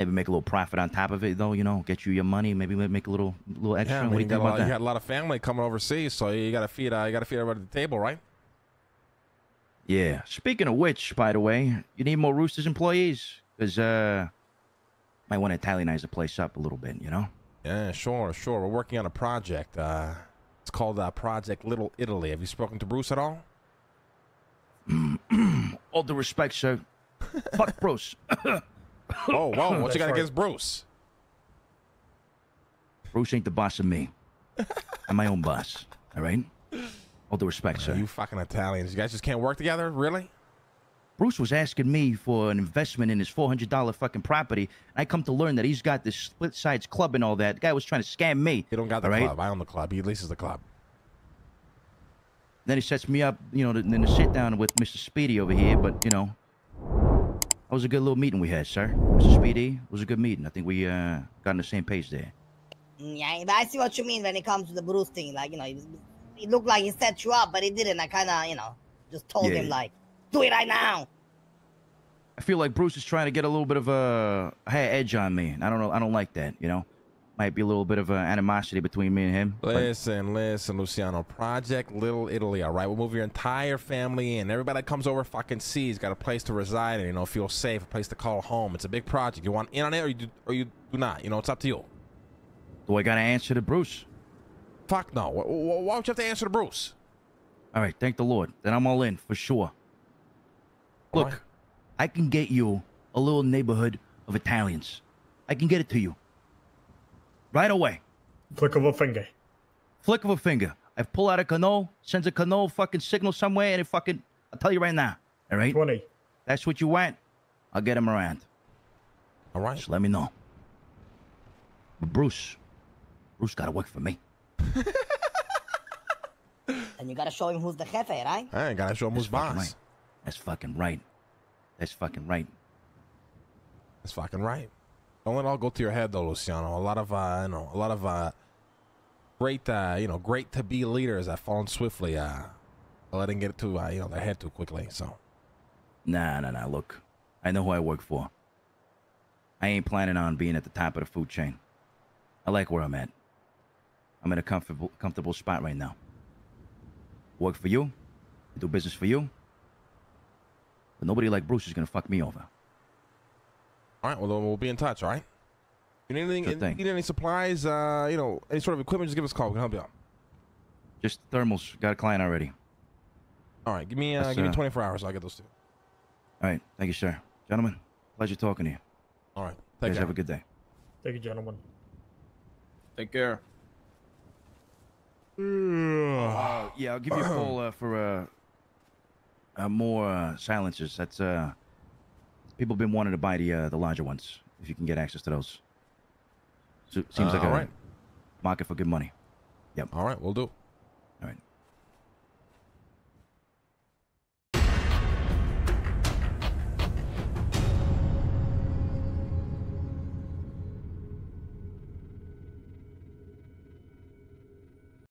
Maybe make a little profit on top of it, though. You know, get you your money. Maybe make a little little extra. Yeah, I what do you, you got think a lot, about you that? got a lot of family coming overseas, so you got to feed. Uh, you got to feed everybody at the table, right? Yeah. Speaking of which, by the way, you need more Roosters employees because uh, might want to Italianize the place up a little bit. You know. Yeah, sure, sure. We're working on a project. Uh, it's called uh, Project Little Italy. Have you spoken to Bruce at all? All due respect, sir. Fuck Bruce. Oh, whoa! What That's you got right. against Bruce? Bruce ain't the boss of me. I'm my own boss. All right. All due respect, sir. You fucking Italians! You guys just can't work together, really? Bruce was asking me for an investment in his four hundred dollar fucking property. And I come to learn that he's got this split sides club and all that. The guy was trying to scam me. He don't got the all right? club. I own the club. He leases the club. Then he sets me up, you know, to, then to sit down with Mr. Speedy over here. But you know, that was a good little meeting we had, sir. Mr. Speedy it was a good meeting. I think we uh, got on the same page there. Mm, Yeah, but I see what you mean when it comes to the Bruce thing. Like, you know, it, it looked like he set you up, but he didn't. I kind of, you know, just told Yeah. him, like, do it right now. I feel like Bruce is trying to get a little bit of a higher edge on me. and I don't know. I don't like that. You know, might be a little bit of an animosity between me and him. but- Listen, listen, Luciano. Project Little Italy. All right, we'll move your entire family in. Everybody that comes over fucking sees got a place to reside and you know feel safe, a place to call home. It's a big project. You want in on it or you do, or you do not. You know, it's up to you. do I got to answer to Bruce? Fuck no. Wh- wh- Why would you have to answer to Bruce? All right, thank the Lord. Then I'm all in for sure. Look, Alright. I can get you a little neighborhood of Italians. I can get it to you. Right away. Flick of a finger. Flick of a finger. I pull out a canoe, sends a canoe fucking signal somewhere, and it fucking, I'll tell you right now. All right? 20. That's what you want. I'll get him around. All right. Just let me know. But Bruce, Bruce got to work for me. And you gotta show him who's the jefe, right? I ain't gotta show him who's That's fucking boss. right. That's fucking right. That's fucking right. That's fucking right. Don't let it all go to your head though, Luciano. A lot of uh, you know, a lot of uh, great, uh, you know, great to be leaders have fallen swiftly. Uh, letting get it to uh, you know their head too quickly. So Nah, nah, nah. Look, I know who I work for. I ain't planning on being at the top of the food chain. I like where I'm at. I'm in a comfortable, comfortable spot right now. Work for you, do business for you. But nobody like Bruce is gonna fuck me over. All right, well then we'll be in touch. All right. You need anything? Sure thing. Need any supplies? Uh, you know, any sort of equipment? Just give us a call. We can help you out. Just thermals. Got a client already. All right, give me uh, That's, give me uh, 24 hours. I'll get those two. All right. Thank you, sir. Gentlemen, pleasure talking to you. All right, You guys care. have a good day. Thank you, gentlemen. Take care. Uh, yeah, I'll give you a call uh, for uh, uh, more uh, silencers. That's uh, people have been wanting to buy the uh, the larger ones. If you can get access to those, so, seems Uh, like a all right. market for good money. Yep. All right, we'll do. All right.